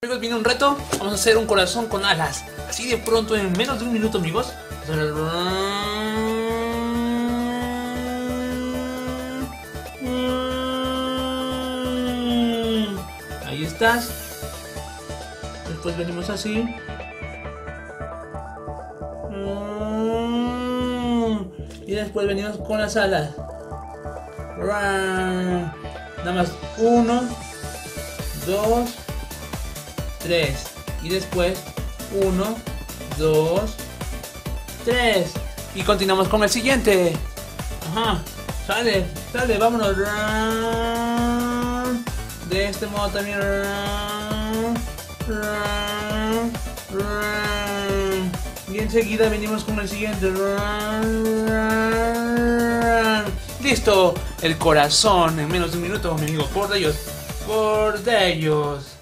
Amigos, viene un reto. Vamos a hacer un corazón con alas. Así de pronto, en menos de un minuto, amigos. Ahí estás. Después venimos así. Y después venimos con las alas. Nada más. Uno. Dos. 3. Y después 1, 2, 3. Y continuamos con el siguiente. Ajá. Sale, sale, vámonos. De este modo también. Y enseguida venimos con el siguiente. Listo. El corazón en menos de un minuto, mi amigo. Por de ellos. Por de ellos.